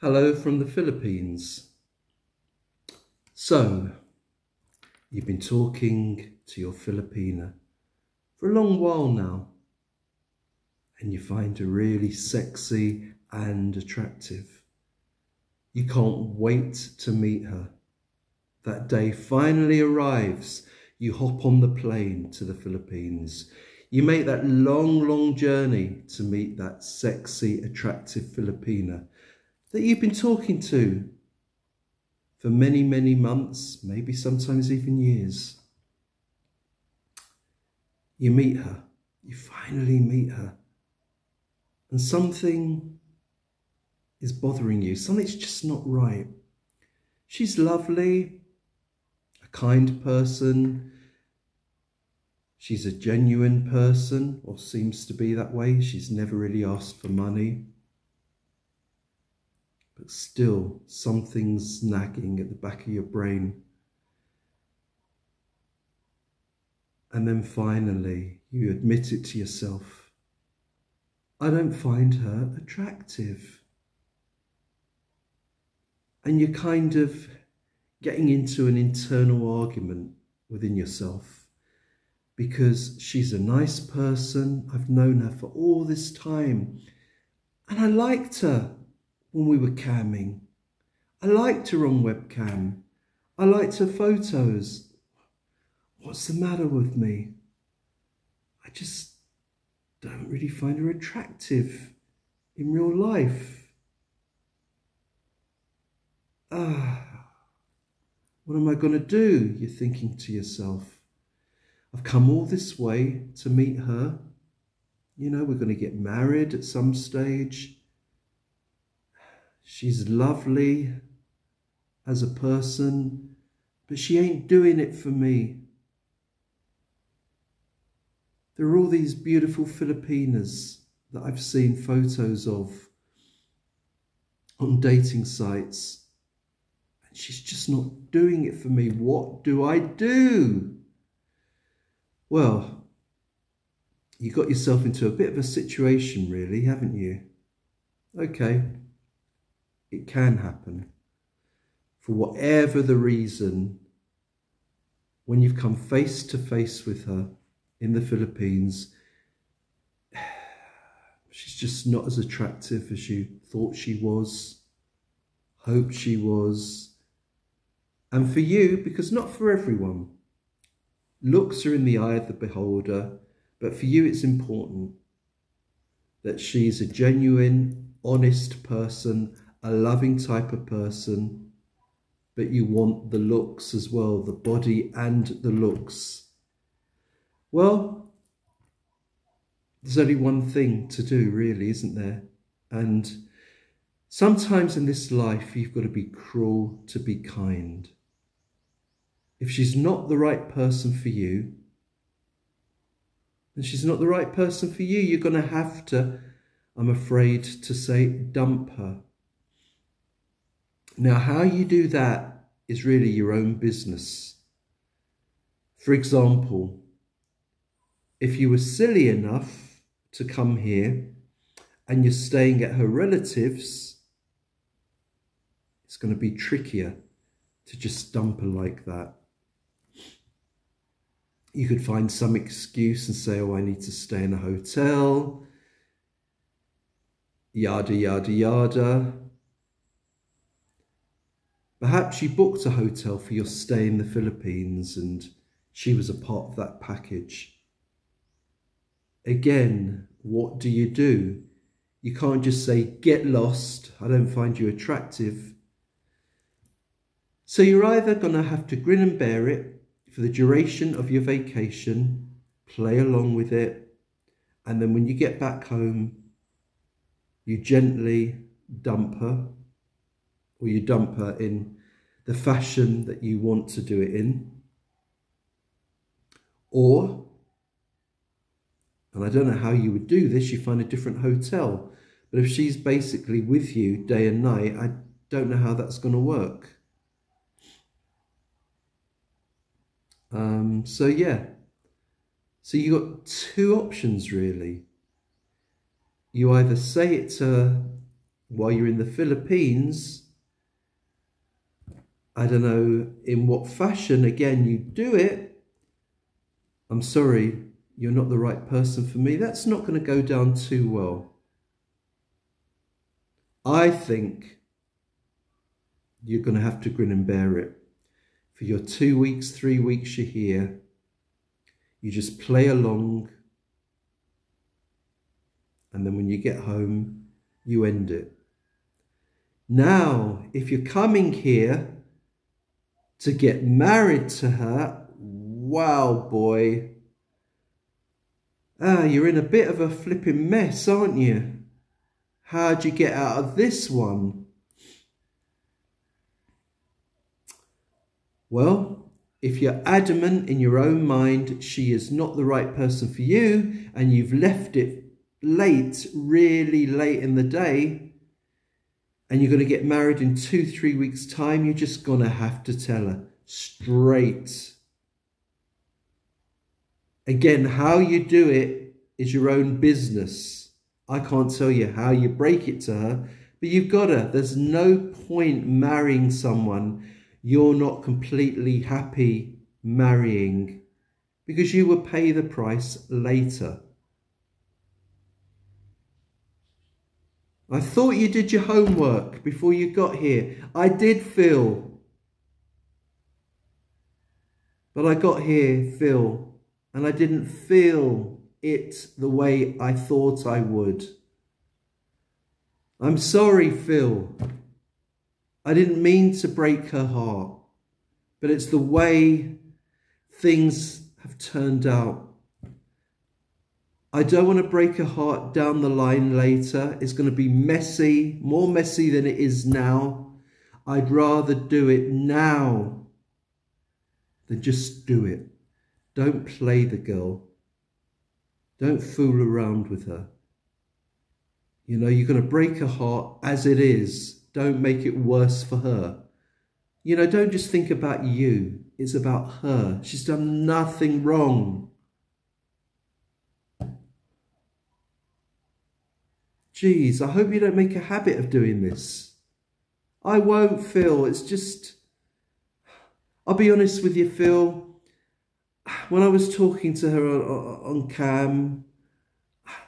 Hello from the Philippines. So, you've been talking to your Filipina for a long while now, and you find her really sexy and attractive. You can't wait to meet her. That day finally arrives. You hop on the plane to the Philippines. You make that long, long journey to meet that sexy, attractive Filipina that you've been talking to for many, many months, maybe sometimes even years. You meet her, you finally meet her, and something is bothering you, something's just not right. She's lovely, a kind person, she's a genuine person, or seems to be that way. She's never really asked for money but still something's nagging at the back of your brain. And then finally, you admit it to yourself. I don't find her attractive. And you're kind of getting into an internal argument within yourself because she's a nice person. I've known her for all this time and I liked her when we were camming. I liked her on webcam. I liked her photos. What's the matter with me? I just don't really find her attractive in real life. Ah, what am I going to do? You're thinking to yourself. I've come all this way to meet her. You know, we're going to get married at some stage. She's lovely as a person, but she ain't doing it for me. There are all these beautiful Filipinas that I've seen photos of on dating sites. And she's just not doing it for me. What do I do? Well, you got yourself into a bit of a situation, really, haven't you? Okay, it can happen. For whatever the reason, when you've come face to face with her in the Philippines, she's just not as attractive as you thought she was, hoped she was. And for you, because not for everyone, looks are in the eye of the beholder, but for you it's important that she's a genuine, honest person a loving type of person, but you want the looks as well, the body and the looks. Well, there's only one thing to do, really, isn't there? And sometimes in this life, you've got to be cruel to be kind. If she's not the right person for you, and she's not the right person for you, you're going to have to, I'm afraid to say, dump her. Now, how you do that is really your own business. For example, if you were silly enough to come here and you're staying at her relatives, it's going to be trickier to just dump her like that. You could find some excuse and say, oh, I need to stay in a hotel, yada, yada, yada. Perhaps you booked a hotel for your stay in the Philippines and she was a part of that package. Again, what do you do? You can't just say, get lost, I don't find you attractive. So you're either going to have to grin and bear it for the duration of your vacation, play along with it, and then when you get back home, you gently dump her or you dump her in the fashion that you want to do it in. Or, and I don't know how you would do this, you find a different hotel. But if she's basically with you day and night, I don't know how that's going to work. Um, so yeah, so you got two options really. You either say it to her while you're in the Philippines, I don't know in what fashion, again, you do it, I'm sorry, you're not the right person for me. That's not going to go down too well. I think you're going to have to grin and bear it. For your two weeks, three weeks you're here, you just play along. And then when you get home, you end it. Now, if you're coming here to get married to her, wow, boy. Ah, you're in a bit of a flipping mess, aren't you? How'd you get out of this one? Well, if you're adamant in your own mind she is not the right person for you and you've left it late, really late in the day, and you're going to get married in two, three weeks' time, you're just going to have to tell her straight. Again, how you do it is your own business. I can't tell you how you break it to her, but you've got to. There's no point marrying someone you're not completely happy marrying because you will pay the price later. I thought you did your homework before you got here. I did, Phil. But I got here, Phil, and I didn't feel it the way I thought I would. I'm sorry, Phil. I didn't mean to break her heart, but it's the way things have turned out. I don't want to break her heart down the line later. It's going to be messy, more messy than it is now. I'd rather do it now than just do it. Don't play the girl. Don't fool around with her. You know, you're going to break her heart as it is don't make it worse for her. You know, don't just think about you. It's about her. She's done nothing wrong. Geez, I hope you don't make a habit of doing this. I won't, Phil. It's just... I'll be honest with you, Phil. When I was talking to her on, on cam,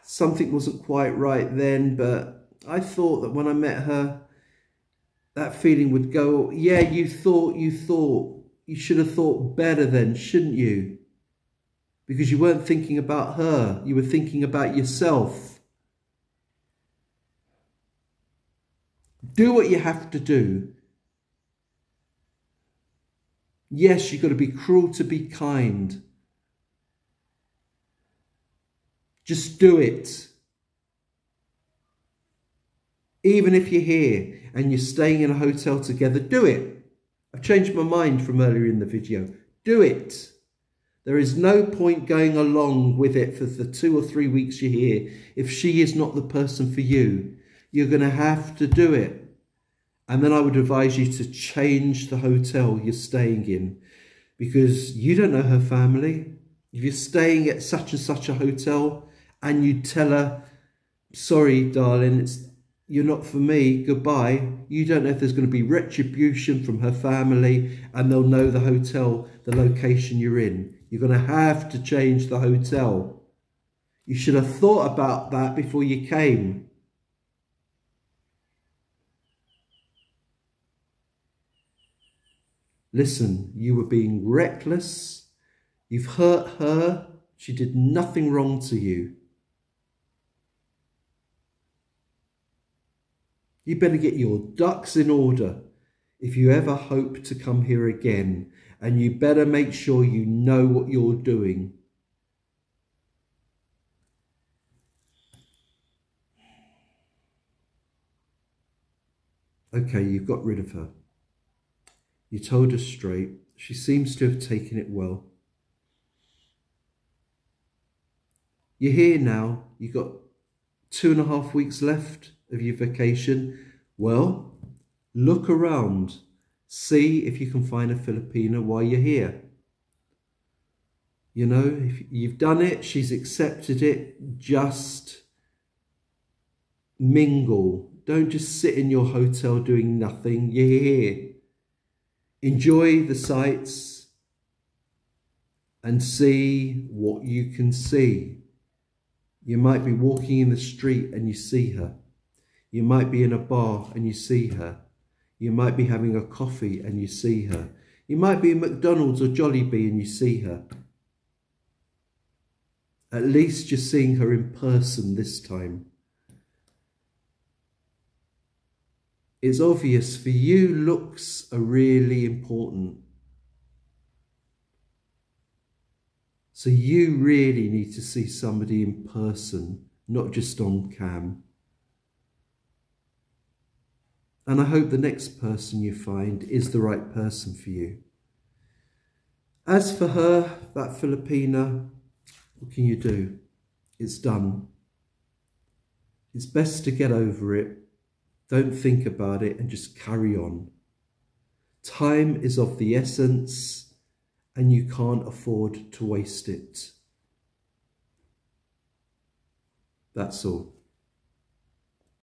something wasn't quite right then, but I thought that when I met her, that feeling would go, yeah, you thought, you thought, you should have thought better then, shouldn't you? Because you weren't thinking about her, you were thinking about yourself. Do what you have to do. Yes, you've got to be cruel to be kind. Just do it. Even if you're here and you're staying in a hotel together, do it. I've changed my mind from earlier in the video. Do it. There is no point going along with it for the two or three weeks you're here if she is not the person for you. You're going to have to do it. And then I would advise you to change the hotel you're staying in because you don't know her family. If you're staying at such and such a hotel and you tell her, sorry, darling, it's you're not for me, goodbye. You don't know if there's going to be retribution from her family and they'll know the hotel, the location you're in. You're going to have to change the hotel. You should have thought about that before you came. Listen, you were being reckless. You've hurt her. She did nothing wrong to you. You better get your ducks in order if you ever hope to come here again, and you better make sure you know what you're doing. Okay, you've got rid of her. You told her straight. She seems to have taken it well. You're here now. You've got two and a half weeks left of your vacation? Well, look around. See if you can find a Filipina while you're here. You know, if you've done it, she's accepted it, just mingle. Don't just sit in your hotel doing nothing. You're here. Enjoy the sights and see what you can see. You might be walking in the street and you see her. You might be in a bar and you see her. You might be having a coffee and you see her. You might be in McDonald's or Jollibee and you see her. At least you're seeing her in person this time. It's obvious for you looks are really important. So you really need to see somebody in person, not just on cam. And I hope the next person you find is the right person for you. As for her, that Filipina, what can you do? It's done. It's best to get over it. Don't think about it and just carry on. Time is of the essence and you can't afford to waste it. That's all.